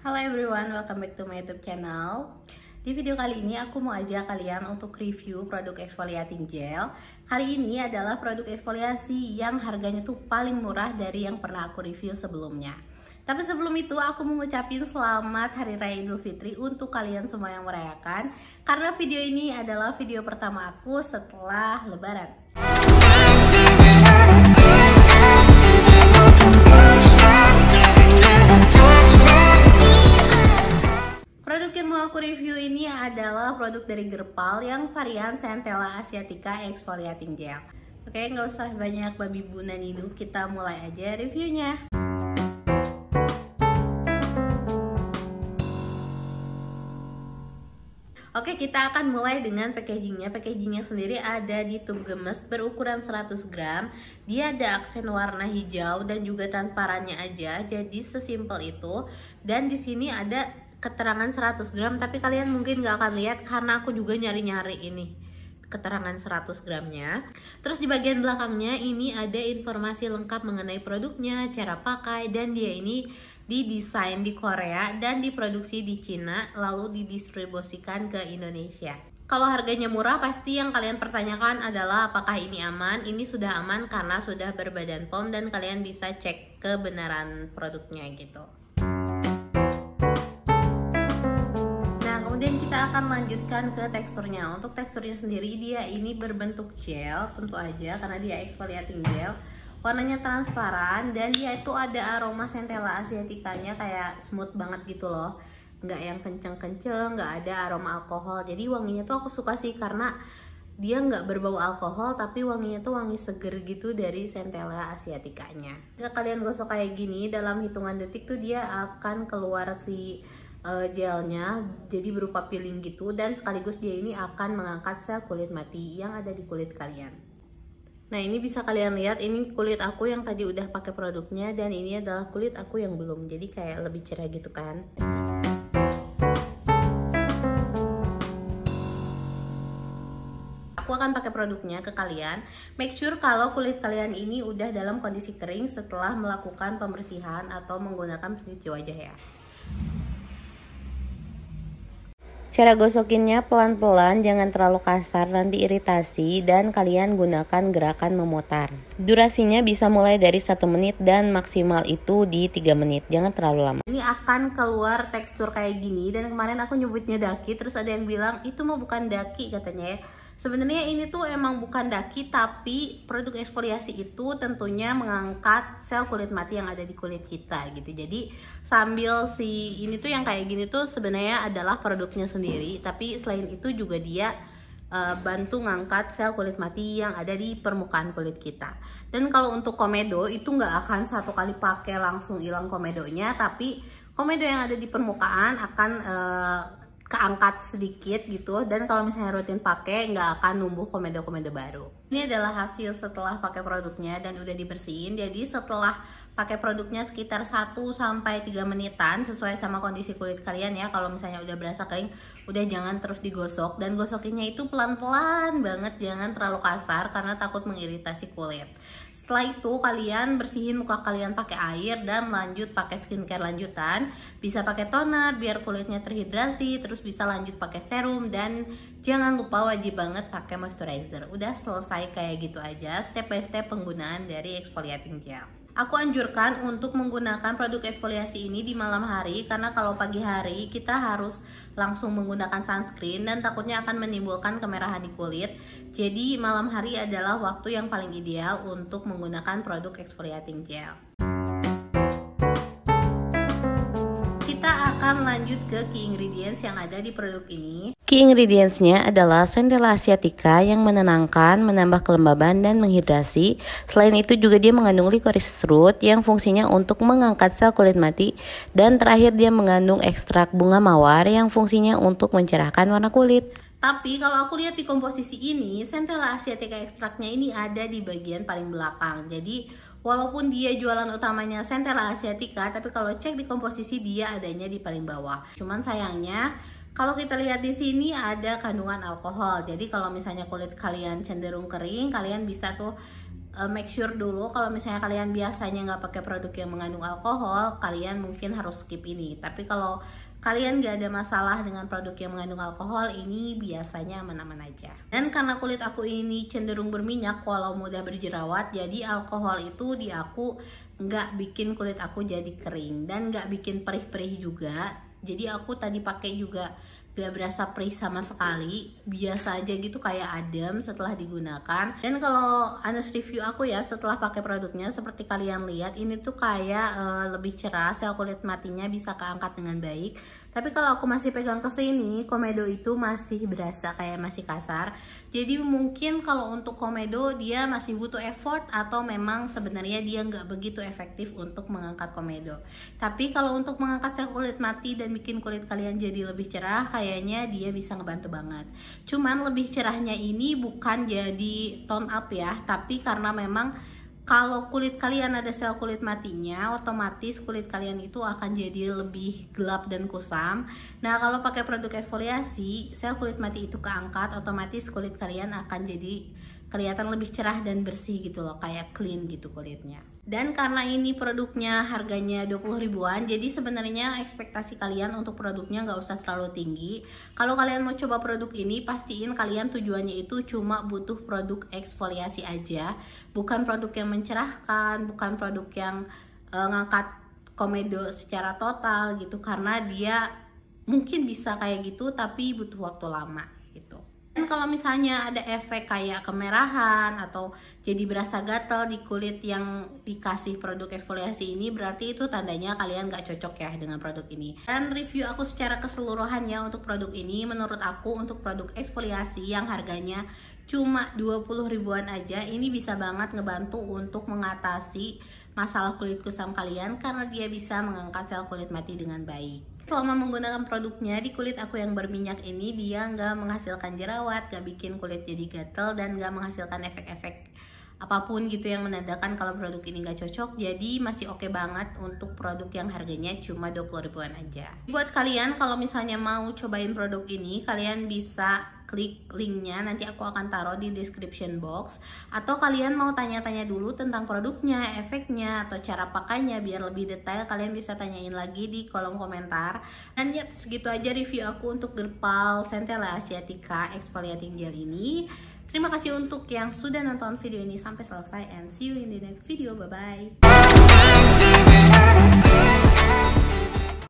Halo everyone, welcome back to my YouTube channel. Di video kali ini aku mau ajak kalian untuk review produk exfoliating gel. Kali ini adalah produk eksfoliasi yang harganya tuh paling murah dari yang pernah aku review sebelumnya. Tapi sebelum itu aku mau ngucapin selamat Hari Raya Idul Fitri untuk kalian semua yang merayakan Karena video ini adalah video pertama aku setelah lebaran aku review ini adalah produk dari Gerpal yang varian Centella Asiatica Exfoliating Gel. Oke, nggak usah banyak babi bu nanidu, kita mulai aja reviewnya. Oke, kita akan mulai dengan packagingnya. Packagingnya sendiri ada di tube gemes berukuran 100 gram. Dia ada aksen warna hijau dan juga transparannya aja, jadi sesimpel itu. Dan di sini ada keterangan 100 gram tapi kalian mungkin gak akan lihat karena aku juga nyari-nyari ini keterangan 100 gramnya. Terus di bagian belakangnya ini ada informasi lengkap mengenai produknya cara pakai dan dia ini didesain di Korea dan diproduksi di Cina lalu didistribusikan ke Indonesia. Kalau harganya murah pasti yang kalian pertanyakan adalah apakah ini aman? Ini sudah aman karena sudah berbadan POM dan kalian bisa cek kebenaran produknya gitu kemudian kita akan lanjutkan ke teksturnya. Untuk teksturnya sendiri dia ini berbentuk gel tentu aja karena dia exfoliating gel. Warnanya transparan dan dia itu ada aroma centella asiaticanya kayak smooth banget gitu loh. Nggak yang kenceng-kenceng nggak ada aroma alkohol. Jadi wanginya tuh aku suka sih karena dia nggak berbau alkohol tapi wanginya tuh wangi seger gitu dari centella asiaticanya jika kalian gosok kayak gini dalam hitungan detik tuh dia akan keluar si uh, gelnya jadi berupa peeling gitu dan sekaligus dia ini akan mengangkat sel kulit mati yang ada di kulit kalian. Nah ini bisa kalian lihat ini kulit aku yang tadi udah pakai produknya dan ini adalah kulit aku yang belum jadi kayak lebih cerah gitu kan. Aku akan pakai produknya ke kalian. Make sure kalau kulit kalian ini udah dalam kondisi kering setelah melakukan pembersihan atau menggunakan pencuci wajah ya Cara gosokinnya pelan-pelan, jangan terlalu kasar, nanti iritasi, dan kalian gunakan gerakan memutar. Durasinya bisa mulai dari satu menit dan maksimal itu di 3 menit, jangan terlalu lama. Ini akan keluar tekstur kayak gini, dan kemarin aku nyebutnya daki, terus ada yang bilang itu mau bukan daki katanya ya Sebenarnya ini tuh emang bukan daki tapi produk eksfoliasi itu tentunya mengangkat sel kulit mati yang ada di kulit kita gitu. Jadi sambil si ini tuh yang kayak gini tuh sebenarnya adalah produknya sendiri tapi selain itu juga dia uh, bantu ngangkat sel kulit mati yang ada di permukaan kulit kita. Dan kalau untuk komedo itu nggak akan satu kali pakai langsung hilang komedonya tapi komedo yang ada di permukaan akan uh, keangkat sedikit gitu. Dan kalau misalnya rutin pakai nggak akan numbuh komedo-komedo baru ini adalah hasil setelah pakai produknya dan udah dibersihin. Jadi setelah pakai produknya sekitar 1 sampai 3 menitan sesuai sama kondisi kulit kalian ya. Kalau misalnya udah berasa kering udah jangan terus digosok. Dan gosokinnya itu pelan-pelan banget jangan terlalu kasar karena takut mengiritasi kulit. Setelah itu kalian bersihin muka kalian pakai air dan lanjut pakai skincare lanjutan. Bisa pakai toner biar kulitnya terhidrasi, terus bisa lanjut pakai serum. Dan jangan lupa wajib banget pakai moisturizer. Udah selesai kayak gitu aja step by step penggunaan dari exfoliating gel. Aku anjurkan untuk menggunakan produk eksfoliasi ini di malam hari karena kalau pagi hari kita harus langsung menggunakan sunscreen dan takutnya akan menimbulkan kemerahan di kulit. Jadi malam hari adalah waktu yang paling ideal untuk menggunakan produk exfoliating gel. Akan lanjut ke key ingredients yang ada di produk ini. Key ingredientsnya adalah Centella asiatica yang menenangkan, menambah kelembaban, dan menghidrasi. Selain itu juga dia mengandung licorice root yang fungsinya untuk mengangkat sel kulit mati. Dan terakhir dia mengandung ekstrak bunga mawar yang fungsinya untuk mencerahkan warna kulit. Tapi kalau aku lihat di komposisi ini, Centella asiatica ekstraknya ini ada di bagian paling belakang. Jadi Walaupun dia jualan utamanya Centella asiatica, tapi kalau cek di komposisi dia adanya di paling bawah. Cuman sayangnya kalau kita lihat di sini ada kandungan alkohol. Jadi kalau misalnya kulit kalian cenderung kering, kalian bisa tuh uh, make sure dulu kalau misalnya kalian biasanya nggak pakai produk yang mengandung alkohol kalian mungkin harus skip ini tapi kalau kalian gak ada masalah dengan produk yang mengandung alkohol ini biasanya aman-aman aja. Dan karena kulit aku ini cenderung berminyak walau mudah berjerawat jadi alkohol itu di aku nggak bikin kulit aku jadi kering dan nggak bikin perih-perih juga. Jadi aku tadi pakai juga gak berasa perih sama sekali. Biasa aja gitu kayak adem setelah digunakan. Dan kalau Anes review aku ya setelah pakai produknya seperti kalian lihat ini tuh kayak uh, lebih cerah sel kulit matinya bisa keangkat dengan baik tapi kalau aku masih pegang ke sini, komedo itu masih berasa kayak masih kasar. Jadi mungkin kalau untuk komedo dia masih butuh effort atau memang sebenarnya dia nggak begitu efektif untuk mengangkat komedo. Tapi kalau untuk mengangkat sel kulit mati dan bikin kulit kalian jadi lebih cerah, kayaknya dia bisa ngebantu banget. Cuman lebih cerahnya ini bukan jadi tone up ya, tapi karena memang kalau kulit kalian ada sel kulit matinya, otomatis kulit kalian itu akan jadi lebih gelap dan kusam. Nah, kalau pakai produk eksfoliasi, sel kulit mati itu keangkat, otomatis kulit kalian akan jadi kelihatan lebih cerah dan bersih gitu loh kayak clean gitu kulitnya dan karena ini produknya harganya 20 ribuan jadi sebenarnya ekspektasi kalian untuk produknya nggak usah terlalu tinggi. Kalau kalian mau coba produk ini pastiin kalian tujuannya itu cuma butuh produk eksfoliasi aja. Bukan produk yang mencerahkan bukan produk yang uh, ngangkat komedo secara total gitu. Karena dia mungkin bisa kayak gitu tapi butuh waktu lama dan kalau misalnya ada efek kayak kemerahan atau jadi berasa gatal di kulit yang dikasih produk eksfoliasi ini berarti itu tandanya kalian gak cocok ya dengan produk ini. Dan review aku secara keseluruhannya untuk produk ini menurut aku untuk produk eksfoliasi yang harganya cuma 20 ribuan aja ini bisa banget ngebantu untuk mengatasi masalah kulit kusam kalian karena dia bisa mengangkat sel kulit mati dengan baik. Selama menggunakan produknya di kulit aku yang berminyak ini dia nggak menghasilkan jerawat, nggak bikin kulit jadi gatel dan nggak menghasilkan efek-efek apa pun gitu yang menandakan kalau produk ini nggak cocok. Jadi masih oke okay banget untuk produk yang harganya cuma 20 ribuan aja. Buat kalian kalau misalnya mau cobain produk ini kalian bisa klik linknya nanti aku akan taruh di description box atau kalian mau tanya-tanya dulu tentang produknya, efeknya atau cara pakainya biar lebih detail kalian bisa tanyain lagi di kolom komentar dan ya segitu aja review aku untuk Gerpal Centella Asiatica Exfoliating Gel ini Terima kasih untuk yang sudah nonton video ini sampai selesai and see you in the next video. Bye-bye.